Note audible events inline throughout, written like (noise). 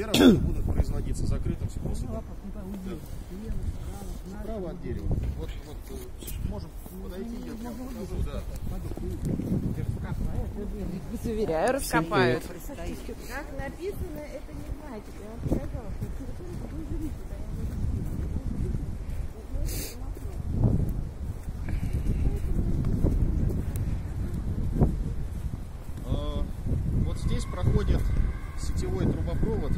Все работы будут производиться закрытым способом. Справа от дерева. Вот, вот э, можем подойти, я прям покажу, да. Заверяю, раскопают. Как написано, это не значит. Я вам сказала, что телефон вы живите, Э, Вот здесь проходит сетевой трубопровод.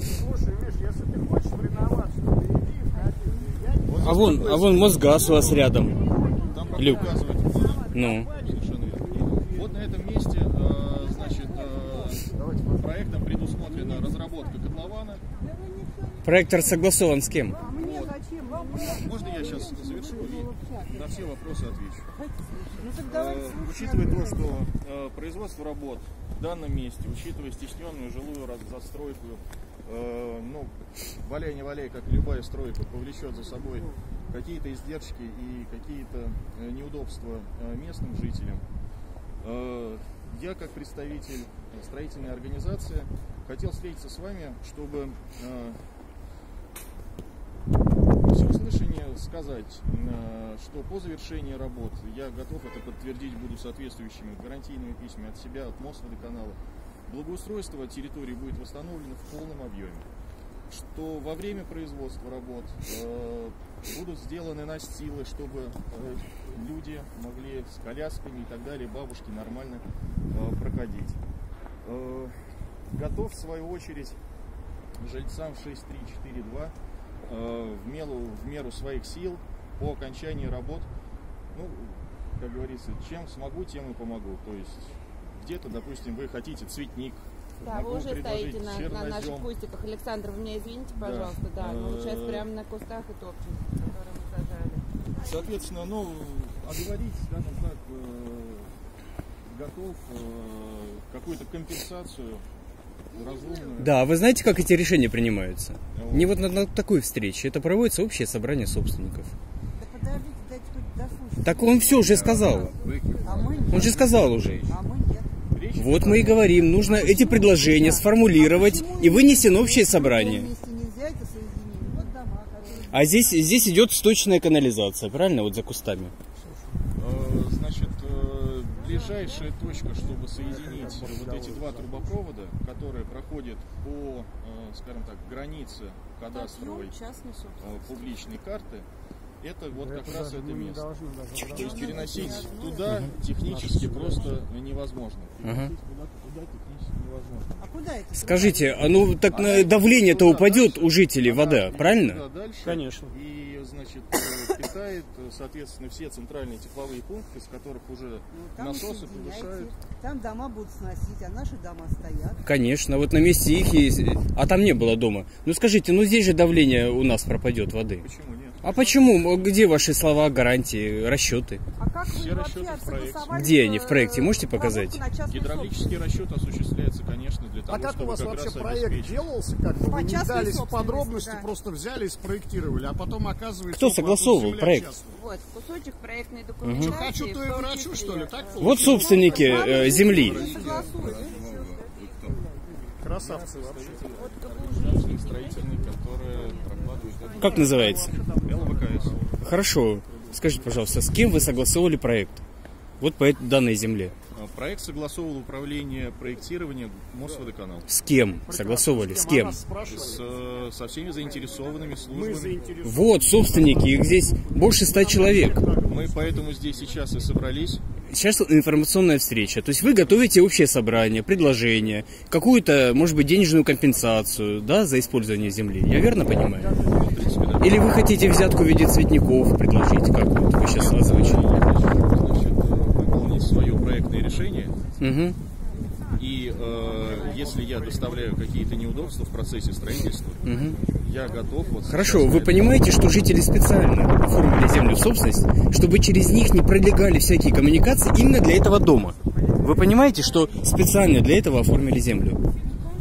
Слушай, видишь, если ты хочешь виноват, что ты иди в хату. Я не Вот А вон, а вон Мосгаз у вас рядом. Там Люк. показывать. Ну. Совершенно верно. Вот на этом месте, э, значит, э, проектом предусмотрена разработка котлована. Проектор согласован с кем? Можно я сейчас завершу и на все вопросы отвечу? Э, Учитывая то, что э, производство работ в данном месте, учитывая стесненную жилую застройку, э, ну, валяй не валяй, как любая стройка, повлечет за собой какие-то издержки и какие-то э, неудобства э, местным жителям. Э, Я, как представитель строительной организации, хотел встретиться с вами, чтобы всеуслышание сказать, что по завершении работ я готов это подтвердить, буду соответствующими гарантийными письмами от себя, от Мосводоканала. Благоустройство территории будет восстановлено в полном объеме. Что во время производства работ э, будут сделаны настилы, чтобы э, люди могли с колясками и так далее, бабушки нормально э, проходить. Э, готов в свою очередь жильцам 6342 э, в, меру, в меру своих сил по окончании работ, ну, как говорится, чем смогу, тем и помогу. То есть где-то, допустим, вы хотите цветник, Да, вы уже стоите на, на наших кустиках. Александр, вы меня извините, Да. пожалуйста, да. Мы вот сейчас Э, прямо на кустах и топчем, которые мы сажали. Соответственно, ну, оговорить, скажем так, э, готов э, какую-то компенсацию разумную. Да, вы знаете, как эти решения принимаются? Вот. Не вот на, на такой встрече. Это проводится общее собрание собственников. Да подождите, дайте хоть дослушать. Так он все уже сказал. А мы. Он же сказал уже. А мы Вот мы и говорим, нужно эти предложения сформулировать и вынести на общее собрание. Вместе нельзя это соединить. Вот дома, которые... А здесь, здесь идет сточная канализация, правильно? Вот за кустами. Э, Значит, э, ближайшая точка, чтобы соединить вот эти два трубопровода, которые проходят по, э, скажем так, границе кадастровой публичной карты, это вот как раз это мы не место. должны даже То есть переносить туда технически просто невозможно. Ага. Переносить куда-то туда технически невозможно. А куда это? Скажите, а ну так на давление-то упадет у жителей вода, Туда правильно? дальше. Конечно. И, значит, э, питает, э, соответственно, все центральные тепловые пункты, с которых уже Ну, насосы повышают. Там дома будут сносить, а наши дома стоят. Конечно, вот на месте их есть. А там не было дома. Ну скажите, ну здесь же давление у нас пропадет воды. Почему нет? А почему? Где ваши слова, гарантии, расчеты? А как Все расчеты в проекте. Где они в проекте? Можете показать? Гидравлический расчет осуществляется, конечно, для того, А как чтобы у вас как вообще проект обеспечить. делался? Как бы вы не дались в подробности, да. просто взяли и спроектировали, а потом оказывается... Кто согласовывал проект? частная. Вот, кусочек проектной Что, документации. хочу, то и врачу, что ли? Так Вот собственники э, земли. Красавцы вообще. Как называется? ЛВКС. Хорошо. Скажите, пожалуйста, с кем вы согласовывали проект? Вот по этой данной земле. А, Проект согласовывал управление проектирования Мосводоканал С кем согласовывали? С кем? С, э, со всеми заинтересованными службами. Вот, собственники, их здесь больше ста человек. Мы поэтому здесь сейчас и собрались. Сейчас информационная встреча. То есть вы готовите общее собрание, предложение, какую-то, может быть, денежную компенсацию, да, за использование земли. Я верно понимаю? Принципе, да. Или вы хотите взятку в виде цветников предложить, как вот вы сейчас озвучили? Выполнить свое проектное решение. Мгм. Если я доставляю какие-то неудобства в процессе строительства, я готов. Вот Хорошо, вы на понимаете, что жители специально оформили землю в собственность, чтобы через них не пролегали всякие коммуникации именно для этого дома? Вы понимаете, что специально для этого оформили землю?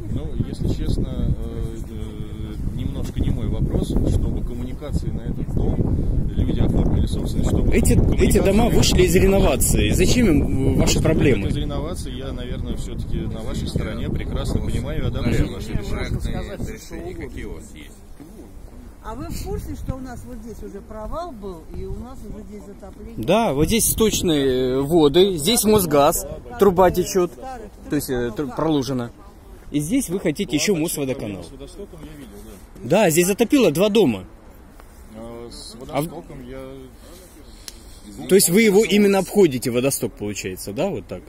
Ну, если честно, э, э, немножко не мой вопрос, чтобы коммуникации на этот дом люди оформили собственность, чтобы... Эти, эти дома вышли из реновации. Зачем им ваши Из проблемы? реновации я, наверное, все-таки на вашей стороне прекрасно понимаю и одобряю ваши решения. Какие у вас есть? А вы в курсе, что у нас вот здесь уже провал был, и у нас уже здесь затопление? Да, вот здесь сточные э, воды, здесь Мосгаз, труба течет, то есть э, проложена. И здесь вы хотите еще Мосводоканал. С водостоком я видел, да. Да, здесь затопило два дома. А с А водостоком я... То есть вы его именно обходите, водосток получается, да, вот так?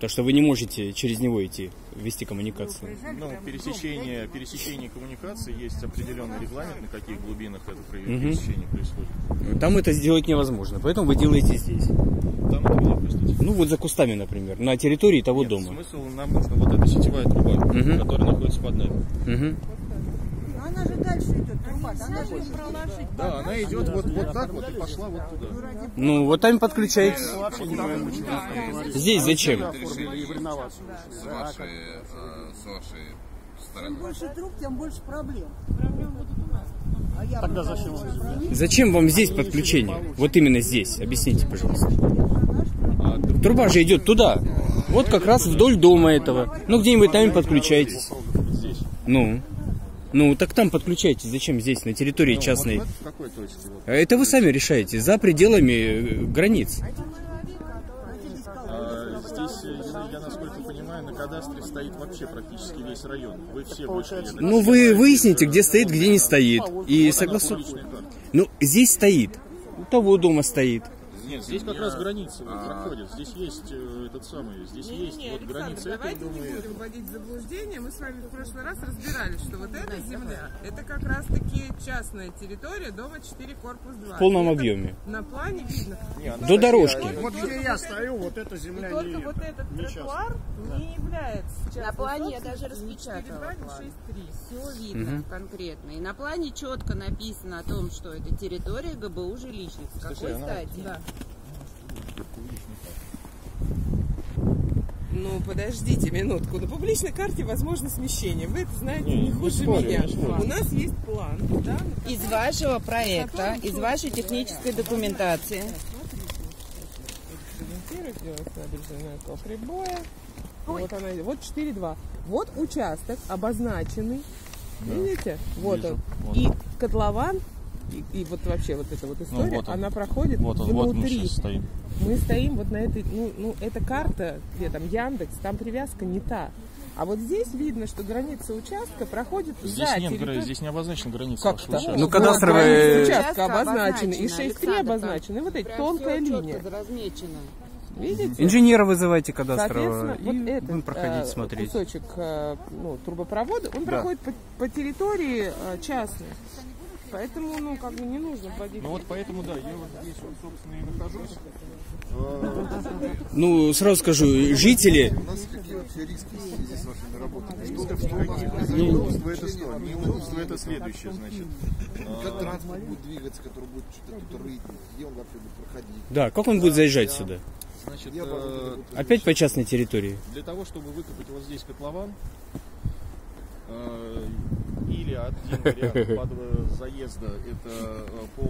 То, что вы не можете через него идти, вести коммуникацию. Ну, пересечение, пересечение коммуникации есть определенный регламент, на каких глубинах это пересечение происходит. Там это сделать невозможно, поэтому вы делаете здесь. Там это где, простите? Ну вот за кустами, например, на территории того Нет, дома. Смысл нам нужна вот эта сетевая труба, Мгм. которая находится под нами. Мгм. Ну, Она же дальше идет, труба, она же не проложить. Да, она идет вот, вот так вот и пошла вот туда. Ну вот там подключаетесь. Здесь зачем? С вашей, э, с вашей Чем стороны. больше труб, тем больше проблем. А я Тогда вот зачем вам? Зачем вам здесь подключение? Вот именно здесь. Объясните, пожалуйста. А Труба же идет туда. Вот как раз вдоль дома этого. Ну где-нибудь там и подключайтесь. Ну. Ну, так там подключайтесь. Зачем здесь, на территории Ну, частной? Вот в какой точке? Вот. А Это вы сами решаете, за пределами э, границ. А, здесь, э, я, я, насколько понимаю, на кадастре стоит вообще практически весь район. Вы все вышли. Ну, вы выясните, где стоит, где не стоит. И согласуйте. Публичная карта. Ну, здесь стоит. У того дома стоит. Нет, здесь как раз граница вот проходит. Здесь есть э, этот самый, здесь есть Не, вот Александр, давайте не будем вводить в заблуждение. Мы с вами в прошлый раз разбирались, что вот эта земля, это как раз-таки частная территория дома 4, корпус 2. В полном это объеме. На плане видно. Не, До дорожки. Вот где я стою, вот эта И земля только вот этот тротуар не является На плане я даже распечатала 4.2, ни план. 6.3. Все видно конкретно. И на плане четко написано о том, что это территория ГБУ жилищных. Какой стати? Да. Ну, подождите минутку. На публичной карте возможно смещение. Вы это знаете Не, не, хуже спорю, меня. не. У нас есть план, да? Из вашего проекта, из вашей технической документации. Прибоя. Вот она идет. Вот 4.2. Вот участок обозначенный. Видите? Вот Вижу. он. Вот. И котлован, и, и вот вообще вот эта вот история, Ну, вот он. она проходит Вот он, вот мы внутри. сейчас стоим. Мы стоим вот на этой, ну, ну, эта карта, где там Яндекс, там привязка не та. А вот здесь видно, что граница участка проходит Здесь за нет, гра- здесь не обозначена граница Как вашего участка. Ну, кадастровые- Граница Участка участка обозначены, и обозначена, 6.3 Александр, обозначены, и вот эта тонкая линия. четко размечено. Видите? Инженера вызывайте кадастрового и вот этот будем проходить, э, смотреть. кусочек э, ну, трубопровода, он проходит по, по территории э, частной. Поэтому, ну, как бы не нужно вводить. Ну вот поэтому, да, я вот здесь вот, собственно, и нахожусь. Ну, сразу скажу, жители, У нас какие вообще риски в связи с вашими работами? Что, что у нас Неудобство это что? Неудобство это следующее, значит. Как транспорт будет двигаться, который будет что-то тут рыть, где он вообще будет проходить? да, как он будет заезжать сюда? Значит, Я э, бы- Опять по частной территории. для того, чтобы выкопать вот здесь котлован, э, или один вариант под э, заезда, это э, по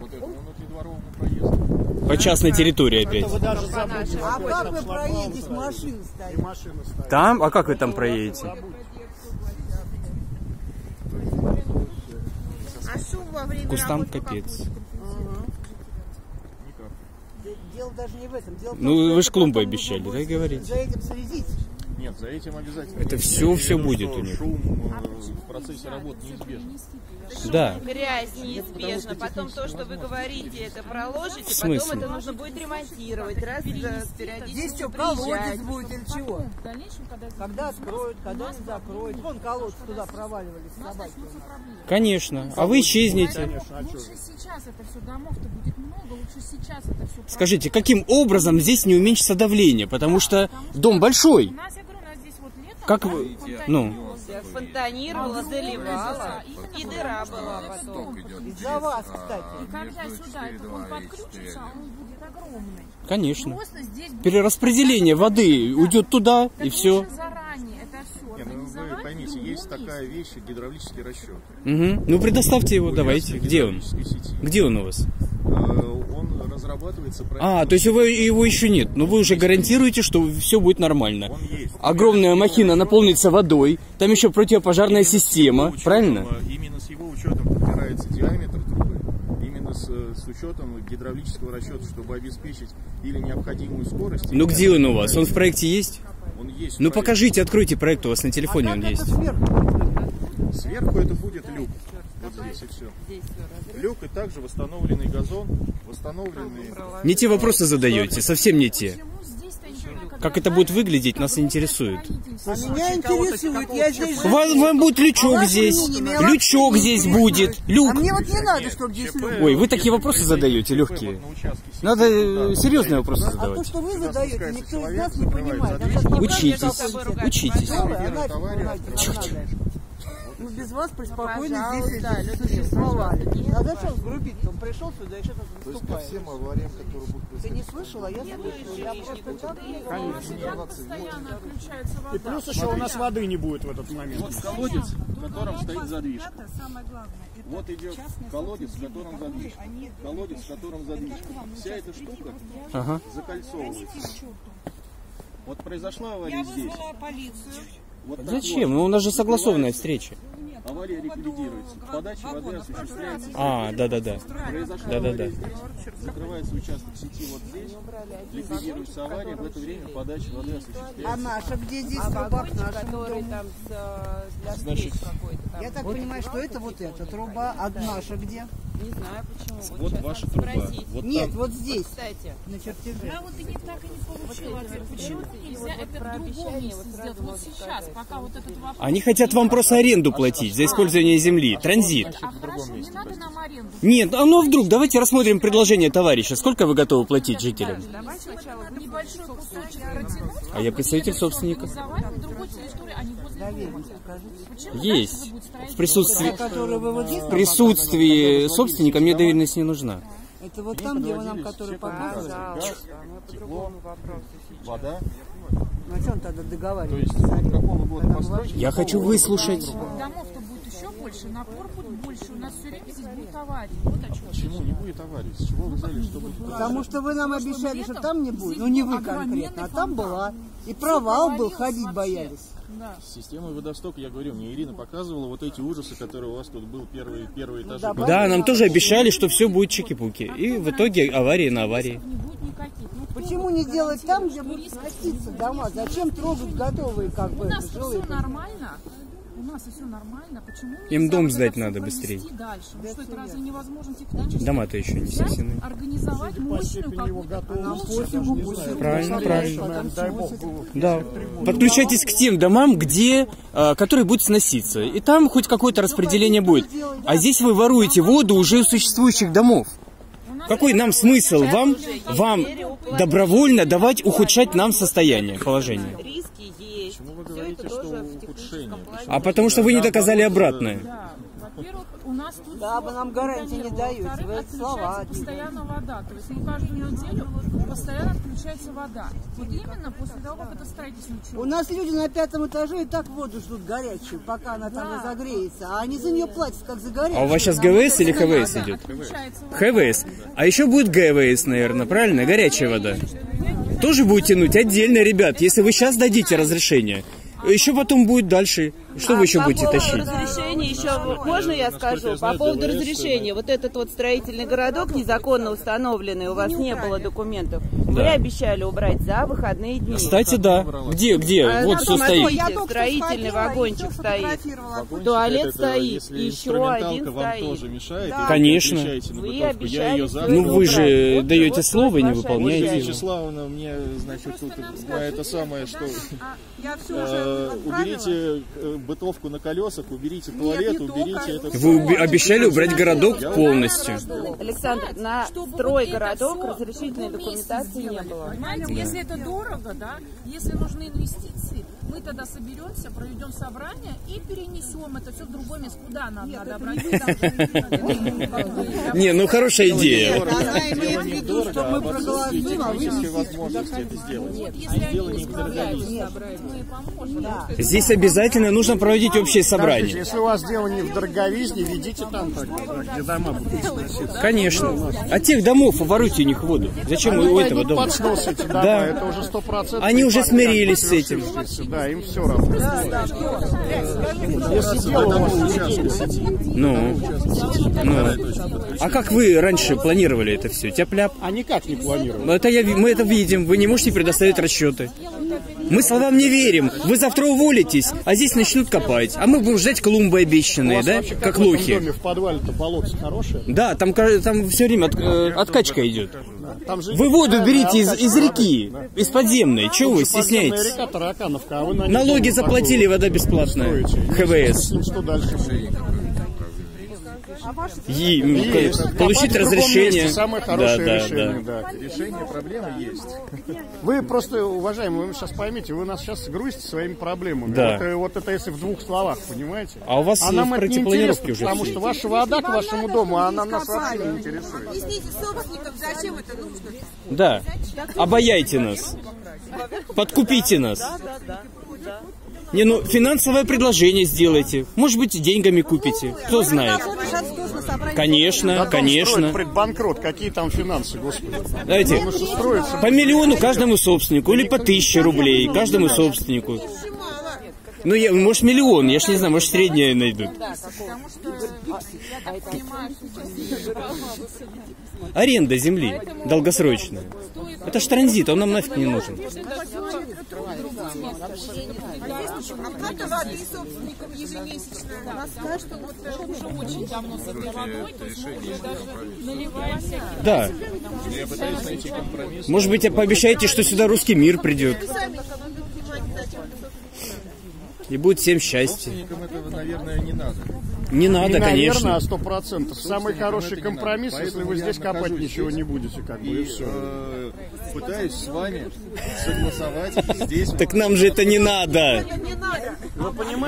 вот этому внутридворовому проезду. По частной территории опять. Вы даже забудьте. А как там вы проедете, машины И стоят? машины ставить. Там? А как вы там проедете? А что во время Кустам капец. Дело даже не в этом. Дело в том, Ну, вы ж это клумбы обещали, да, будет говорите? За этим следить. Нет, за этим обязательно. Это Я всё- имею в всё виду, будет у них. Шум э, в процессе работ неизбежен. Да. Грязь неизбежно. Потом то, что вы говорите, это проложите, потом это нужно будет ремонтировать. Раз Здесь периодически что, колодец будет или чего? В дальнейшем, когда Когда откроют, когда не закроют. Вон колодец туда проваливались собаки. Конечно. А вы исчезнете. лучше сейчас это все, домов-то будет много, лучше сейчас это все. Скажите, каким образом здесь не уменьшится давление? Потому что дом большой. У нас, я говорю, у нас здесь вот летом Как вы- ну. Фонтанировала, заливала. И дыра была потом. Из-за вас, кстати. И когда сюда этот 4,2 он подключится, он будет огромный. Конечно. Перераспределение воды уйдет туда и все. Заранее это все Не, ну, вы поймите, есть такая вещь, гидравлический расчет. Угу. Ну предоставьте его, давайте. Где он? сети. Где он у вас? Э, Он разрабатывается А, то есть его, его еще нет. Но вы уже гарантируете, что все будет нормально. Он есть. Огромная махина наполнится водой, там еще противопожарная система, Учетом, правильно? э, Именно с его учетом подбирается диаметр трубы, именно с, э, с учетом гидравлического расчета, чтобы обеспечить или необходимую скорость. Ну где он у вас? Он в проекте есть? Он есть. Ну покажите, откройте проект у вас на А телефоне, он как есть. сверху? Сверху это будет люк. Вот здесь и все. Люк и также восстановленный газон, восстановленные... Не те вопросы задаете, совсем не те. Как это будет выглядеть, нас интересует. А меня интересует, я здесь. Вам, вам будет лючок здесь, лючок здесь будет, А люк. мне вот не надо, чтобы здесь люди. Ой, вы такие вопросы задаете, легкие. Надо э, серьезные вопросы А то, задавать. что вы задаете, никто из нас не понимает. Учитесь, учитесь. Давай, а Мы без вас преспокойно здесь существовали. А зачем сгрубить-то? Он пришел сюда и сейчас То есть ко выступает. всем авариям, которые будут Ты не слышала? Я слышала. Я просто так... И плюс еще у нас воды не будет в этот момент. Вот колодец, в котором стоит задвижка. Вот идет колодец, в котором задвижка. Колодец, в котором задвижка. Вся эта штука Ага. закольцовывается. Вот произошла авария здесь. Вот Зачем? Ну у нас же согласованная встреча. вот. Авария ликвидируется. Подача воды осуществляется. А, да-да-да. Произошла Да-да-да. авария здесь. Закрывается участок сети вот здесь. Ликвидируется авария. В это время подача воды А осуществляется. наша где здесь А труба к вагончик, нашему который там с, э, для Значит. Я так понимаю, что это вот эта труба, а наша где? Не знаю почему. Вот сейчас ваша труба. спросить. Вот Нет, там. вот здесь, Кстати, на чертеже. А вот и не так и не получилось. Почему нельзя это в другом месте сделать? Вот сейчас, пока вот этот вопрос... Они хотят вам просто аренду платить за использование земли, транзит. А хорошо, не надо нам аренду. Нет, а ну вдруг, давайте рассмотрим предложение товарища. Сколько вы готовы платить жителям? Надо небольшой кусочек протянуть, А я представитель собственника. А. Почему Есть. будет? В присутствии, в присутствии собственника мне доверенность не нужна. Это вот там, где вы нам который показывали. пожалуйста, мы по другому вопросу сейчас. Вода. Ну а что он тогда То договаривается? есть от какого года постройки? Я хочу выслушать. Домов-то будет еще больше, напор будет больше. У нас все время здесь будут аварии. Вот о чем. Почему не будет аварии? С чего вы взяли, что будет? Потому что вы нам обещали, что там не будет. Ну не вы конкретно, а там была. И провал был, ходить боялись. Да. С системой водостока, я говорю, мне Ирина показывала вот эти ужасы, которые у вас тут был первый, первый этаж. да, Да, нам тоже обещали, что все будет чики-пуки. И в итоге аварии на аварии. Не будет никаких. Ну, Почему не делать там, где будут сноситься дома? Зачем трогать готовые как У бы нас жилые? все нормально. Нас все нормально. Почему Им дом сдать надо быстрее. Дальше? Ну что, это разве невозможно технически? Дома-то еще не снесены. организовать мощную какую-то. Правильно, правильно. Дай бог было. Да. Подключайтесь к тем домам, где, а, которые будут сноситься. И там хоть какое-то распределение будет. А здесь вы воруете воду уже у существующих домов. Какой нам смысл вам, вам добровольно давать ухудшать нам состояние, положение? Риски есть. Почему вы Все говорите, это что тоже в ухудшение? техническом плане. А потому что вы не доказали обратное. Да. Во-первых, у нас тут Да, вы нам гарантии не даете, вы Во-вторых, слова постоянно вода. То есть ну, каждую неделю постоянно отключается вода. Вот именно после того, как это строительство У началось. нас люди на пятом этаже и так воду ждут горячую, пока она там разогреется. А они за нее платят, как за горячую. А у вас сейчас ГВС или ХВС идет? ХВС. А еще будет ГВС, наверное, правильно? Горячая вода. Тоже будет тянуть отдельно, ребят, если вы сейчас дадите разрешение. Еще потом будет дальше. Что вы еще по будете поводу тащить? разрешения еще, можно я скажу? По поводу разрешения, вот этот вот строительный городок незаконно установленный, у вас не было документов. Вы обещали убрать за выходные дни. Кстати, да. Где, где? А, Вот все стоит. строительный вагончик стоит. Туалет Это стоит, если еще один вам стоит. тоже мешает, Да. Конечно. вы я обещали. Ну вы же Вот, даете вот слово и не выполняете. Вячеславовна мне, значит, это самое, что Я все (laughs) э, уберите э, бытовку на колесах, уберите туалет, уберите это Вы уби- обещали убрать городок Я полностью. Александр, на строй городок разрешительной документации не было. Понимаете, если это дорого, да, если нужны инвестиции, мы тогда соберемся, проведем собрание и перенесем это все в другое место. Куда нам надо обратиться? (laughs) Не, ну хорошая идея. Она имеет в виду, что мы проголосуем, технической возможности это сделать. Дело не в дороговизне. Здесь обязательно нужно проводить общее собрание. если у вас дело не в дороговизне, ведите там, где дома будут сноситься. Конечно. От тех домов воруйте у них воду. Зачем у этого дома? Да. это уже сто процентов. Они уже смирились с этим. Да, им все равно. Если дело у вас в Ну, ну. А как вы раньше планировали это все? Тяп-ляп? а никак не планировали. Ну, Это я, мы это видим. Вы не можете предоставить расчеты. Мы словам не верим. Вы завтра уволитесь, а здесь начнут копать. А мы будем ждать клумбы обещанные, да? вообще Как в лохи. доме в подвале-то болото хорошее? Да, там, там все время от- э, откачка идет. Же Вы воду берите из, из реки, из подземной. Чего вы стесняетесь? река Таракановка, а вы на Налоги заплатили, вода бесплатная. ХВС. Что дальше И, Есть. к- получить разрешение. месте Самое Да, хорошее да, решение, да. да. Решение проблемы есть. Вы просто, уважаемые, вы сейчас поймите, вы нас сейчас грузите своими проблемами. Да. Вот, вот это если в двух словах, понимаете? А у вас а нам это не интересно, уже потому все. что ваша вода к вашему дому, а она нас вообще не интересует. Объясните собственникам, зачем это нужно? Да. Обаяйте нас. Подкупите нас. Не, ну финансовое предложение сделайте. Может быть, деньгами купите. Кто знает. Конечно, Да конечно. строят предбанкрот, какие там финансы, господи. Знаете, по миллиону каждому собственнику или по тысяче рублей каждому собственнику. Ну, я, может, миллион, я ж не знаю, может, среднее найдут. Аренда земли долгосрочная. Это ж транзит, он нам нафиг не нужен. Оплата воды собственникам ежемесячная. Нас скажут, что вот уже очень давно с этой водой, то есть мы уже даже наливаем всякие Да. Я пытаюсь найти компромисс. Может быть, пообещаете, что сюда русский мир придет. И будет всем счастье. Этого, наверное, не надо. Не надо, не наверное, конечно. а сто процентов. Самый хороший компромисс, если вы здесь копать ничего не будете, как бы, и И все. э, пытаюсь с вами согласовать здесь. Так нам же это не надо.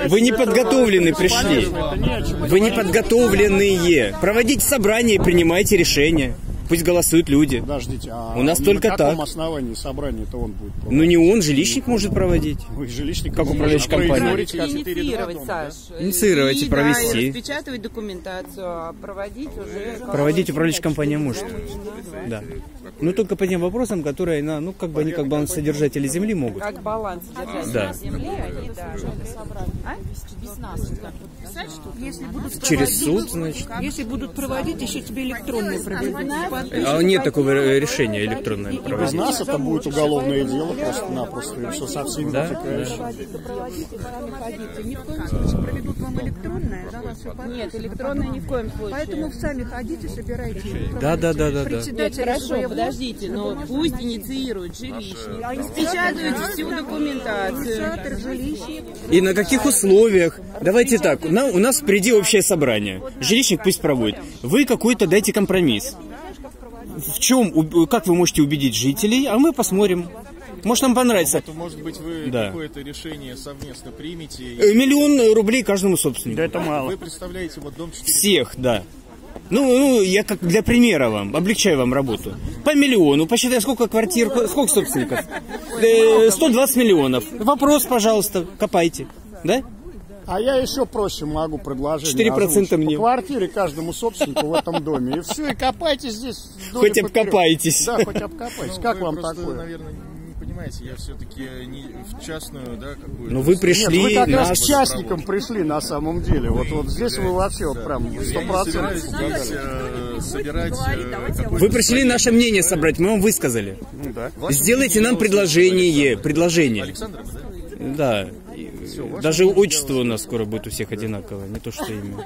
Вы не подготовлены пришли. Вы не подготовленные. Проводите собрание и принимайте решения. Пусть голосуют люди. Подождите, а У нас на только каком так. основании собрание-то он будет проводить? Ну не он, жилищник может проводить. Вы жилищник Как управляющая компания? Инициировать, Саш. Инициировать и да, провести. и распечатывать документацию, а проводить уже... Проводить управляющая компания может. Да. Ну только по тем вопросам, которые, на, ну как бы они как бы содержатели земли могут. Как баланс держать Да. на земле, они, да. А? без нас. вот так вот писать, что Если будут Через суд, значит. Если будут проводить, еще тебе электронные проведут. А нет такого решения электронное Без проводить. нас это будет уголовное дело просто-напросто, и все со всеми Да? вытекающими. Проводите, сами ходите. Ни в коем случае проведут вам электронное, да, вас Нет, электронное ни в коем случае. Поэтому сами ходите, собирайте. Да, да, да, да, да. Нет, Председатель хорошо, подождите, но пусть инициирует жилищник. Распечатывайте всю документацию. И на каких условиях? Давайте так, у нас впереди общее собрание. Жилищник пусть проводит. Вы какой-то дайте компромисс. В чем, как вы можете убедить жителей, а мы посмотрим. Может, нам понравится. То, может быть, вы Да. какое-то решение совместно примете. и Э, Миллион рублей каждому собственнику. Да это мало. Вы представляете вот дом 4 Всех, да. Ну, ну, я как для примера вам, облегчаю вам работу. По миллиону, посчитай, сколько квартир, сколько собственников? Э, 120 миллионов. Вопрос, пожалуйста, копайте. Да? А я еще проще могу предложение 4% озвучить. мне. По квартире каждому собственнику в этом доме. И все, и копайте здесь. Хоть обкопайтесь. Да, хоть обкопайтесь. Как вы вам просто, такое? наверное, не понимаете, я все-таки не в частную, да, какую-то... Ну, вы Нет, пришли вы как раз нас... к частникам пришли на самом деле. Вот, вот здесь вы вообще вот прям сто собираюсь процентов. э, собирать... э, какой-то Вы пришли наше мнение собрать, мы вам высказали. Ну да. Сделайте нам предложение, предложение. Александр, да? Да. И Даже отчество у нас скоро будет у всех одинаковое, не то что имя.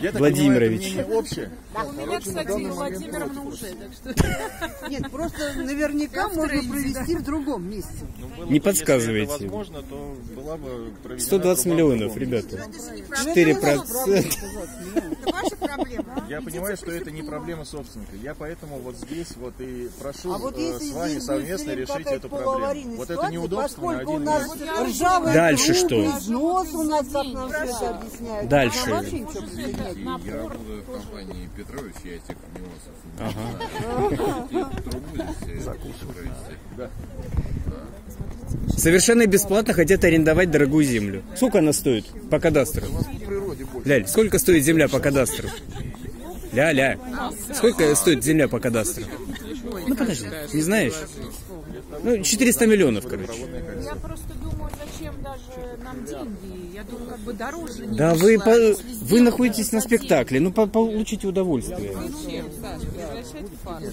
Я так Владимирович. понимаю, это мнение общее. У меня, кстати, Владимировна уже, так что... (laughs) Нет, просто наверняка можно провести в другом месте. Ну, Не если подсказывайте. это возможно, то была бы проведена 120 труба в миллионов, ребята. Это 4 (laughs) ваша процента. Проблема. Я понимаю, что это не проблема собственника. Я поэтому вот здесь вот и прошу А вот э, если с вами совместно решить эту проблему. Вот это неудобство на один Дальше что? Износ у нас, как нам все это объясняют. Дальше. Ничего объяснять. Я работаю в компании Петрович, я этих нюансов не знаю. Трубу здесь. Совершенно бесплатно хотят арендовать дорогую землю. Сколько она стоит по кадастру? Ляль, сколько стоит земля по кадастру? Ля-ля. Сколько стоит земля по кадастру? Ну подожди, не знаешь? Ну, 400 миллионов, короче. Я просто думаю, зачем даже нам деньги? Как бы дороже не Да вы, по- вы находитесь на спектакле, ну по- получите удовольствие. Фарс.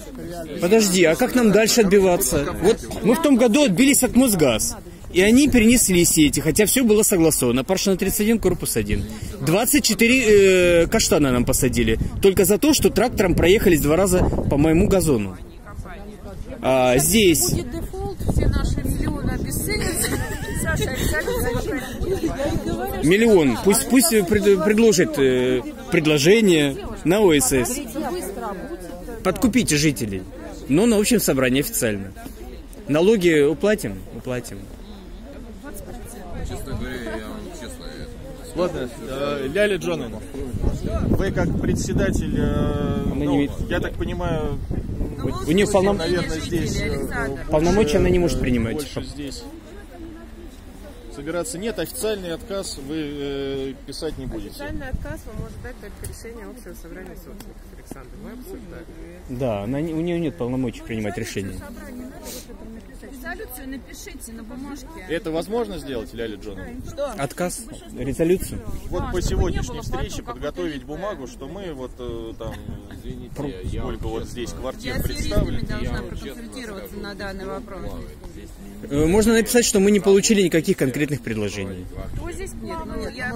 Подожди, а как нам дальше отбиваться? Вот мы в том году отбились от Мосгаз. И они перенесли сети, хотя все было согласовано. Паршина 31, корпус 1. 24 э, каштана нам посадили. Только за то, что трактором проехались два раза по моему газону. А здесь... Будет дефолт, все наши миллионы обесценятся. Миллион. Пусть, пусть пред- предложит э, предложение на ОСС. Подкупите жителей. Но на общем собрании официально. Налоги уплатим? Уплатим. Честно говоря, я вам честно, это, Ладно, э, Ляля Джоновна, вы как председатель, э, Она ну, не я так понимаю, У нее полном- наверное, здесь э, Полномочия она не может больше принимать. здесь собираться нет, официальный отказ вы э, писать не будете. Официальный отказ вам может дать только решение общего собрания собственников. Александр, мы обсуждали. Да, она у нее нет полномочий принимать решения. резолюцию напишите на бумажке. Это возможно сделать, Ляля Джоновна? Отказ, резолюцию. Вот по сегодняшней встрече подготовить бумагу, что мы вот э, там, извините, я вам сколько вот честно- здесь квартир Я с представлен. юристами должна вам честно проконсультироваться на данный вопрос. Э, Можно написать, что мы не получили никаких конкретных предложений. Вот здесь нет, ну я.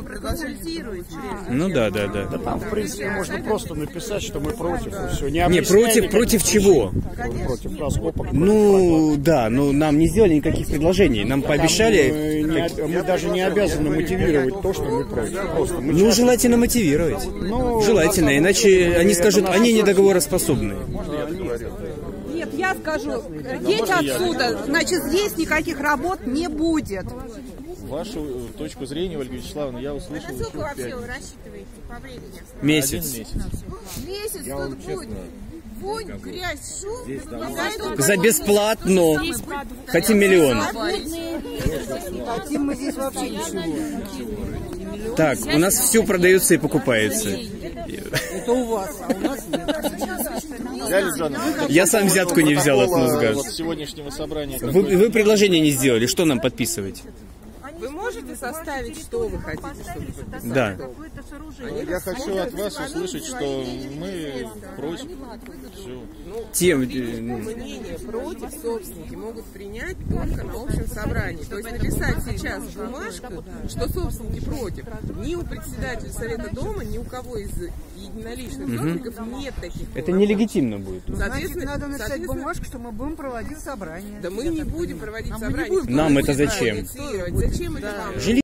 Ну да, да, да. Там, в принципе, можно просто написать, что мы против, и все. Не, Не, против, против чего? Против раскопок. Ну, да, но нам не сделали никаких предложений. Нам пообещали... Мы, не об- мы даже не обязаны мотивировать то, что мы против. Просто мы Ну, желательно мотивировать. Желательно, иначе они скажут, они недоговороспособны. Я скажу, едь отсюда, значит, здесь никаких работ не будет. Вашу э, точку зрения, Ольга Вячеславовна, я услышал еще Сколько вообще вы рассчитываете по времени? Месяц. Один месяц. Месяц тут будет вонь, грязь, шум. За бесплатно. Хотим миллион. Хотим мы здесь вообще ничего. Так, у нас все продается и покупается. Это у вас, а у нас нет. Ляля Джоновна, Я сам взятку не взял от Мосгаз. вот сегодняшнего собрания. Вы, вы предложение не сделали, что нам подписывать? Можете составить, что вы хотите, чтобы подписали? Да. Я хочу от вас услышать, что мы против. Все. Тем, э, ну, Мнение против собственники могут принять только на общем собрании. То есть написать сейчас бумажку, что собственники против. Ни у председателя Совета Дома, ни у кого из единоличных собственников нет таких это нелегитимно будет. Соответственно, надо написать бумажку, что мы будем проводить собрание. Да мы не будем проводить Нам не собрание. Нам это зачем? Зачем это вам? Gili